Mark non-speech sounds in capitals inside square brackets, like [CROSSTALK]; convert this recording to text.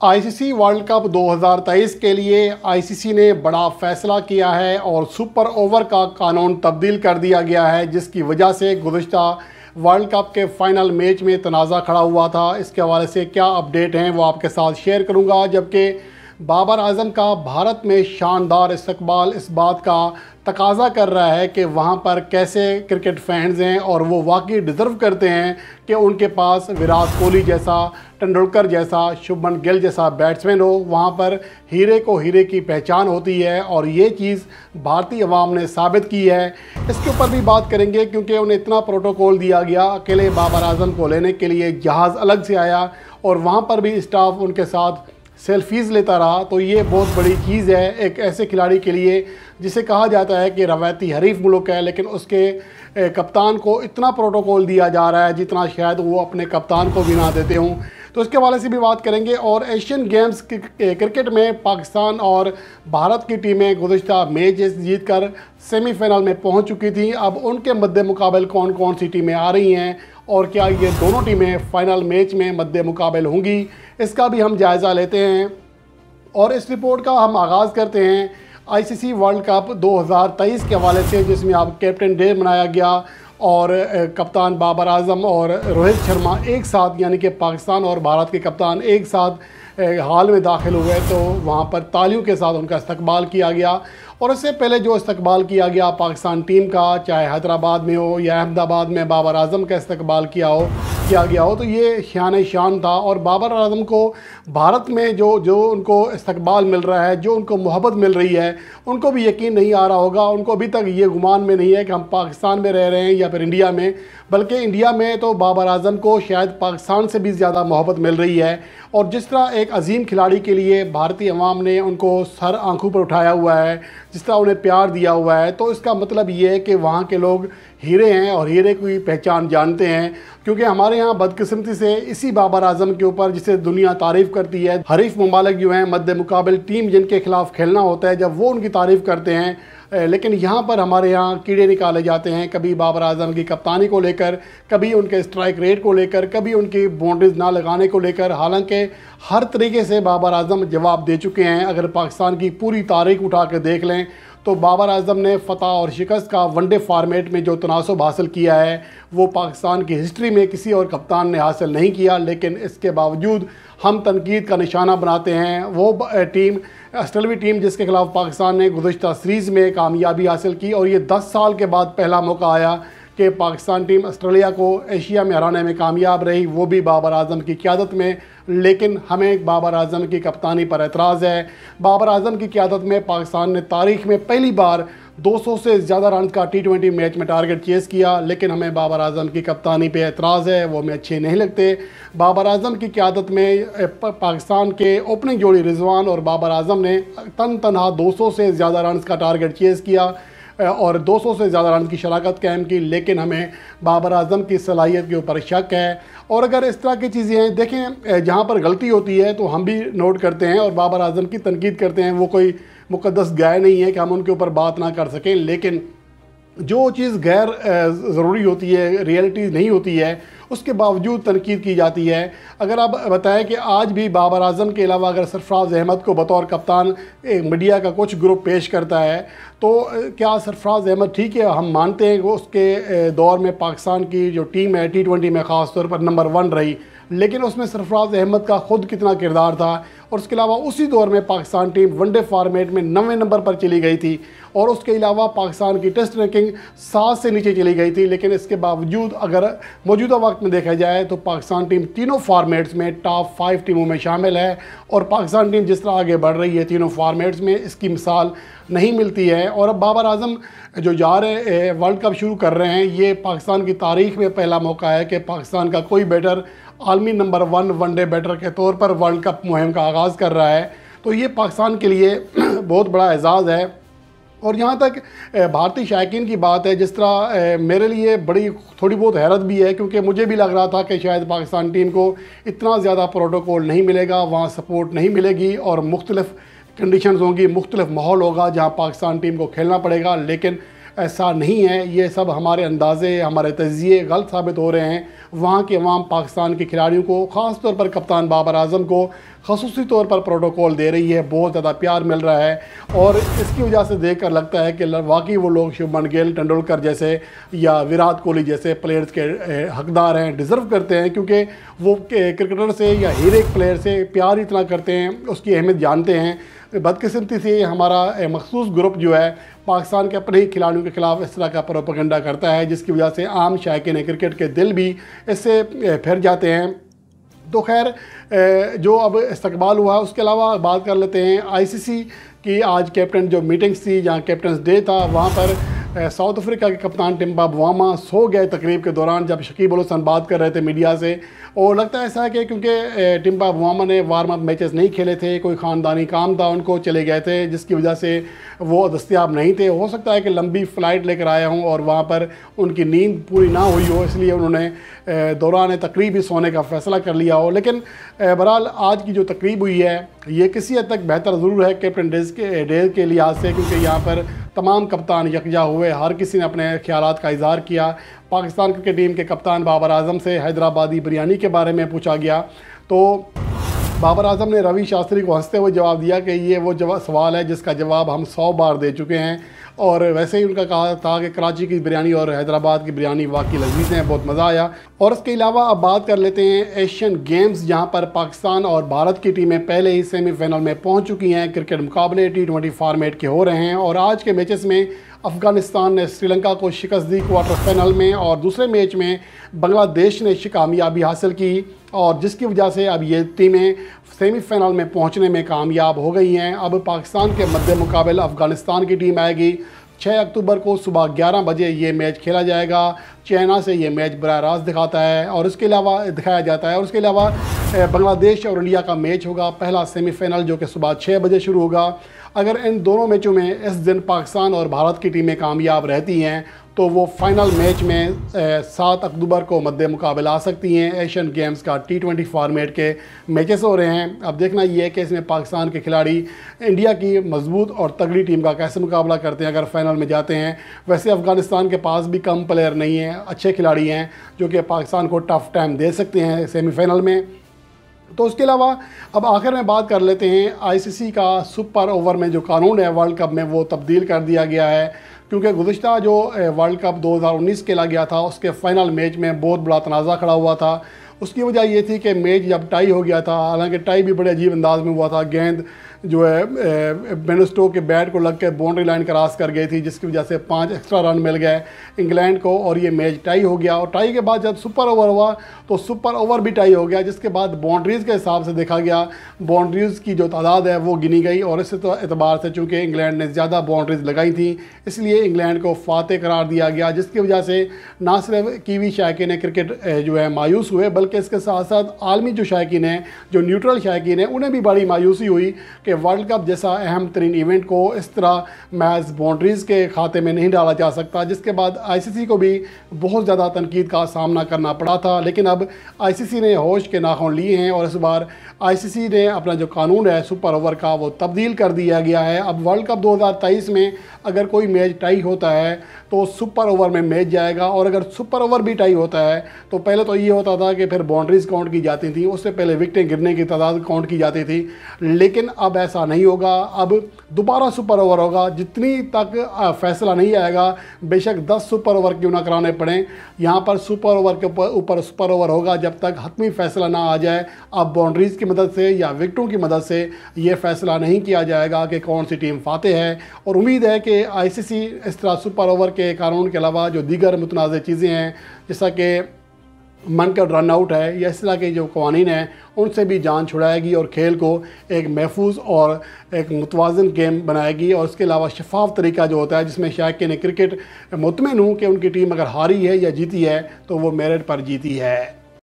ICC world cup 2023 के लिए ICC ने बड़ा फैसला किया है और सुपर ओवर का कानून तब्दील कर दिया गया है, जिसकी वजह से गुज्त वर्ल्ड कप के फाइनल मैच में तनाज़ा खड़ा हुआ था। इसके हवाले से क्या अपडेट हैं वो आपके साथ शेयर करूँगा, जबकि बाबर आज़म का भारत में शानदार इस्तबाल इस बात का तकाजा कर रहा है कि वहाँ पर कैसे क्रिकेट फैंस हैं और वो वाकई डिज़र्व करते हैं कि उनके पास विराट कोहली जैसा, तेंदुलकर जैसा, शुभमन गिल जैसा बैट्समैन हो। वहाँ पर हीरे को हीरे की पहचान होती है और ये चीज़ भारतीय अवाम ने साबित की है। इसके ऊपर भी बात करेंगे क्योंकि उन्हें इतना प्रोटोकॉल दिया गया, अकेले बाबर आज़म को लेने के लिए जहाज़ अलग से आया और वहाँ पर भी स्टाफ उनके साथ सेल्फीज़ लेता रहा तो ये बहुत बड़ी चीज़ है एक ऐसे खिलाड़ी के लिए, जिसे कहा जाता है कि रवायती हरीफ मुल्क है, लेकिन उसके कप्तान को इतना प्रोटोकॉल दिया जा रहा है जितना शायद वो अपने कप्तान को भी ना देते हों। तो इसके हवाले से भी बात करेंगे और एशियन गेम्स क्रिकेट में पाकिस्तान और भारत की टीमें गुजशत मैच जीत कर सेमीफाइनल में पहुँच चुकी थी। अब उनके मद्दे मुकाबल कौन कौन सी टीमें आ रही हैं और क्या ये दोनों टीमें फाइनल मैच में मद्द मुकाबल होंगी, इसका भी हम जायज़ा लेते हैं। और इस रिपोर्ट का हम आगाज़ करते हैं आईसीसी वर्ल्ड कप 2023 के हवाले से, जिसमें आप कैप्टन डे मनाया गया। और कप्तान बाबर आज़म और रोहित शर्मा एक साथ, यानी कि पाकिस्तान और भारत के कप्तान एक साथ हाल में दाखिल हुए तो वहाँ पर तालियों के साथ उनका इस्तकबाल किया गया। और उससे पहले जो इस्तकबाल किया गया, पाकिस्तान टीम का, चाहे हैदराबाद में हो या अहमदाबाद में बाबर आज़म का इस्तकबाल किया हो किया गया हो तो ये शान शान था। और बाबर आज़म को भारत में जो जो उनको इस्तकबाल मिल रहा है, जो उनको मोहब्बत मिल रही है, उनको भी यकीन नहीं आ रहा होगा। उनको अभी तक ये गुमान में नहीं है कि हम पाकिस्तान में रह रहे हैं या फिर इंडिया में, बल्कि इंडिया में तो बाबर आज़म को शायद पाकिस्तान से भी ज़्यादा मोहब्बत मिल रही है। और जिस तरह एक अजीम खिलाड़ी के लिए भारतीय अवाम ने उनको सर आँखों पर उठाया हुआ है, जिस तरह उन्हें प्यार दिया हुआ है तो इसका मतलब ये है कि वहाँ के लोग हीरे हैं और हीरे की पहचान जानते हैं, क्योंकि हमारे यहाँ बदकिस्मती से इसी बाबर आज़म के ऊपर जिसे दुनिया तारीफ़ करती है, हरीफ ममालक जो हैं, मद्द मुकाबल टीम जिनके खिलाफ खेलना होता है, जब वो उनकी तारीफ़ करते हैं लेकिन यहाँ पर हमारे यहाँ कीड़े निकाले जाते हैं, कभी बाबर आज़म की कप्तानी को लेकर, कभी उनके स्ट्राइक रेट को लेकर, कभी उनकी बाउंड्रीज ना लगाने को लेकर, हालाँकि हर तरीके से बाबर आज़म जवाब दे चुके हैं, अगर पाकिस्तान की पूरी तारीख उठा कर देख लें तो बाबर आज़म ने फ़तह और शिकस्त का वनडे फार्मेट में जो तनासब हासिल किया है, वो पाकिस्तान की हिस्ट्री में किसी और कप्तान ने हासिल नहीं किया, लेकिन इसके बावजूद हम तनकीद का निशाना बनाते हैं। वो टीम ऑस्ट्रेलवी टीम जिसके खिलाफ पाकिस्तान ने गुजशत सीरीज़ में कामयाबी हासिल की और ये 10 साल के बाद पहला मौका आया कि पाकिस्तान टीम ऑस्ट्रेलिया को एशिया में हराने में कामयाब रही, वो भी बाबर आज़म की क्यादत में। लेकिन हमें बाबर आज़म की कप्तानी पर एतराज़ है। बाबर आज़म की क्यादत में पाकिस्तान ने तारीख में पहली बार 200 से ज़्यादा रन का टी ट्वेंटी मैच में टारगेट चेस किया, लेकिन हमें बाबर आज़म की कप्तानी पे एतराज़ है, वो हमें अच्छे नहीं लगते। बाबर आज़म की क्यादत में पाकिस्तान के ओपनिंग जोड़ी रिजवान और बाबर आज़म ने तन तनहा 200 से ज़्यादा रन का टारगेट चेस किया। और 200 से ज़्यादा रन की शराकत कायम की, लेकिन हमें बाबर आज़म की सलाहियत के ऊपर शक है। और अगर इस तरह की चीज़ें हैं, देखें जहाँ पर गलती होती है तो हम भी नोट करते हैं और बाबर आज़म की तनकीद करते हैं। वो कोई मुकदस गाय नहीं है कि हम उनके ऊपर बात ना कर सकें, लेकिन जो चीज़ गैर ज़रूरी होती है, रियलिटी नहीं होती है, उसके बावजूद तनकीद की जाती है। अगर आप बताएँ कि आज भी बाबर आज़म के अलावा अगर सरफराज अहमद को बतौर कप्तान मीडिया का कुछ ग्रुप पेश करता है तो क्या सरफराज अहमद ठीक है? हम मानते हैं कि उसके दौर में पाकिस्तान की जो टीम है टी ट्वेंटी में ख़ास तौर पर नंबर वन रही। लेकिन उसमें सरफराज अहमद का ख़ुद कितना किरदार था और उसके अलावा उसी दौर में पाकिस्तान टीम वनडे फॉर्मेट में नवे नंबर पर चली गई थी और उसके अलावा पाकिस्तान की टेस्ट रैंकिंग सात से नीचे चली गई थी। लेकिन इसके बावजूद अगर मौजूदा वक्त में देखा जाए तो पाकिस्तान टीम तीनों फॉर्मेट्स में टॉप फाइव टीमों में शामिल है और पाकिस्तान टीम जिस तरह आगे बढ़ रही है तीनों फॉर्मेट्स में इसकी मिसाल नहीं मिलती है। और अब बाबर आज़म जो जा रहे वर्ल्ड कप शुरू कर रहे हैं, ये पाकिस्तान की तारीख में पहला मौका है कि पाकिस्तान का कोई बैटर आलमी नंबर वन वनडे बैटर के तौर पर वर्ल्ड कप मुहिम का आगाज़ कर रहा है। तो ये पाकिस्तान के लिए [CLEARS THROAT] बहुत बड़ा एजाज़ है। और यहाँ तक भारतीय शायकीन की बात है, जिस तरह मेरे लिए बड़ी, थोड़ी बहुत हैरत भी है, क्योंकि मुझे भी लग रहा था कि शायद पाकिस्तान टीम को इतना ज़्यादा प्रोटोकॉल नहीं मिलेगा, वहाँ सपोर्ट नहीं मिलेगी, और मुख्तलिफ़ कंडीशन होंगी, मुख्तलिफ़ माहौल होगा जहाँ पाकिस्तान टीम को खेलना पड़ेगा। लेकिन ऐसा नहीं है। ये सब हमारे अंदाजे, हमारे तजिए गलत साबित हो रहे हैं। वहाँ के अवाम पाकिस्तान के खिलाड़ियों को ख़ास तौर पर कप्तान बाबर आज़म को, खसूसी तौर पर प्रोटोकॉल दे रही है। बहुत ज़्यादा प्यार मिल रहा है और इसकी वजह से देख कर लगता है कि वाकई वो लोग शुभमन गिल तेंदुलकर जैसे या विराट कोहली जैसे प्लेयर्स के हकदार हैं, डिज़र्व करते हैं। क्योंकि वो क्रिकेटर से या हर एक प्लेयर से प्यार इतना करते हैं, उसकी अहमियत जानते हैं। बदकिस्मती से हमारा मखसूस ग्रुप जो है, पाकिस्तान के अपने ही खिलाड़ियों के खिलाफ इस तरह का प्रोपगंडा करता है, जिसकी वजह से आम शायक क्रिकेट के दिल भी इससे फिर जाते हैं। तो खैर जो अब इस्तबाल हुआ है उसके अलावा बात कर लेते हैं आईसीसी की। आज कैप्टन जो मीटिंग्स थी, जहाँ कैप्टन डे था, वहाँ पर साउथ अफ्रीका के कप्तान टिम्बा बुआमा सो गए तकरीब के दौरान जब शकीब उल हसन बात कर रहे थे मीडिया से। और लगता है ऐसा है कि क्योंकि टिम्बा बुआमा ने वार्म अप मैचेस नहीं खेले थे, कोई ख़ानदानी काम था, उनको चले गए थे, जिसकी वजह से वो दस्तियाब नहीं थे। हो सकता है कि लंबी फ़्लाइट लेकर आया हूँ और वहाँ पर उनकी नींद पूरी ना हुई हो, इसलिए उन्होंने दौरान तकरीब ही सोने का फ़ैसला कर लिया हो। लेकिन बहरहाल आज की जो तकरीब हुई है, ये किसी हद तक बेहतर ज़रूर है कैप्टन डेज़ के डेज़ के लिहाज से, क्योंकि यहाँ पर तमाम कप्तान यकजा हुए। हर किसी ने अपने ख्याल का इजहार किया। पाकिस्तान क्रिकेट टीम के कप्तान बाबर आज़म से हैदराबादी बिरयानी के बारे में पूछा गया। तो बाबर आज़म ने रवि शास्त्री को हँसते हुए जवाब दिया कि ये वो जवाब सवाल है जिसका जवाब हम सौ बार दे चुके हैं। और वैसे ही उनका कहा था कि कराची की बिरयानी और हैदराबाद की बिरयानी वाकई लजीज हैं, बहुत मज़ा आया। और इसके अलावा अब बात कर लेते हैं एशियन गेम्स जहाँ पर पाकिस्तान और भारत की टीमें पहले ही सेमीफाइनल में पहुँच चुकी हैं क्रिकेट मुकाबले टी ट्वेंटी फॉर्मेट के हो रहे हैं। और आज के मैचेस में अफ़गानिस्तान ने श्रीलंका को शिकस्त दी क्वार्टर फाइनल में और दूसरे मैच में बांग्लादेश ने कामयाबी हासिल की। और जिसकी वजह से अब ये टीमें सेमीफाइनल में पहुँचने में कामयाब हो गई हैं। अब पाकिस्तान के मद्दे मुकाबल अफ़गानिस्तान की टीम आएगी। 6 अक्टूबर को सुबह 11 बजे ये मैच खेला जाएगा। चाइना से ये मैच बर रास्त दिखाता है और उसके अलावा दिखाया जाता है। और उसके अलावा बांग्लादेश और इंडिया का मैच होगा। पहला सेमीफाइनल जो कि सुबह छः बजे शुरू होगा। अगर इन दोनों मैचों में इस दिन पाकिस्तान और भारत की टीमें कामयाब रहती हैं तो वो फाइनल मैच में सात अक्टूबर को मद्दे मुकाबला आ सकती हैं एशियन गेम्स का टी ट्वेंटी फॉर्मेट के मैचेस हो रहे हैं। अब देखना ये है कि इसमें पाकिस्तान के खिलाड़ी इंडिया की मज़बूत और तगड़ी टीम का कैसे मुकाबला करते हैं। अगर फाइनल में जाते हैं, वैसे अफ़गानिस्तान के पास भी कम प्लेयर नहीं हैं, अच्छे खिलाड़ी हैं, जो कि पाकिस्तान को टफ़ टाइम दे सकते हैं सेमीफाइनल में। तो उसके अलावा, अब आखिर में बात कर लेते हैं आईसीसी का सुपर ओवर में जो कानून है वर्ल्ड कप में वो तब्दील कर दिया गया है। क्योंकि गुज्त जो वर्ल्ड कप 2019 खेला गया था, उसके फाइनल मैच में बहुत बड़ा तनाज़ा खड़ा हुआ था। उसकी वजह ये थी कि मैच जब टाई हो गया था, हालाँकि टाई भी बड़े अजीब अंदाज में हुआ था। गेंद जो है बेनस्टो के बैट को लग के बाउंड्री लाइन क्रॉस कर गई थी, जिसकी वजह से पाँच एक्स्ट्रा रन मिल गए इंग्लैंड को, और ये मैच टाई हो गया। और टाई के बाद जब सुपर ओवर हुआ तो सुपर ओवर भी टाई हो गया, जिसके बाद बाउंड्रीज़ के हिसाब से देखा गया बाउंड्रीज़ की जो तादाद है वो गिनी गई और इस एतबार से चूँकि इंग्लैंड ने ज़्यादा बाउंड्रीज़ लगाई थी, इसलिए इंग्लैंड को फातह करार दिया गया, जिसकी वजह से ना सिर्फ़ कीवी शायकीन क्रिकेट जो है, मायूस हुए, बल्कि इसके साथ साथ आलमी जो शायकीन हैं, जो न्यूट्रल शायकीन हैं, उन्हें भी बड़ी मायूसी हुई कि वर्ल्ड कप जैसा अहम तरीन इवेंट को इस तरह मैच बाउंड्रीज़ के खाते में नहीं डाला जा सकता, जिसके बाद आईसीसी को भी बहुत ज़्यादा तनकीद का सामना करना पड़ा था, लेकिन अब आईसीसी ने होश के नाखून लिए हैं और इस बार आईसीसी ने अपना जो कानून है, सुपर ओवर का, वो तब्दील कर दिया गया है। अब वर्ल्ड कप 2023 में अगर कोई मैच टाई होता है तो सुपर ओवर में मैच जाएगा और अगर सुपर ओवर भी टाई होता है तो पहले तो ये होता था कि फिर बाउंड्रीज काउंट की जाती थी, उससे पहले विकटें गिरने की तादाद काउंट की जाती थी। लेकिन अब ऐसा नहीं होगा। अब दोबारा सुपर ओवर होगा। जितनी तक फैसला नहीं आएगा, बेशक दस सुपर ओवर क्यों ना कराने पड़े। यहाँ पर सुपर ओवर के ऊपर सुपर ओवर होगा जब तक हतमी फैसला ना आ जाए। अब बाउंड्रीज़ की मदद से या विकटों की मदद से ये फैसला नहीं किया जाएगा कि कौन सी टीम फाते है। और उम्मीद है कि आईसीसी इस तरह सुपर ओवर के कानून के अलावा जो दीगर मुतनाज़ चीज़ें हैं, जैसा कि मन का रन आउट है, या इस तरह के जो कवानीन हैं, उनसे भी जान छुड़ाएगी और खेल को एक महफूज और एक मुतवाजन गेम बनाएगी। और उसके अलावा शफाफ तरीका जो होता है, जिसमें शायक ने क्रिकेट मुतमिन हूँ कि उनकी टीम अगर हारी है या जीती है तो वो मेरिट पर जीती है।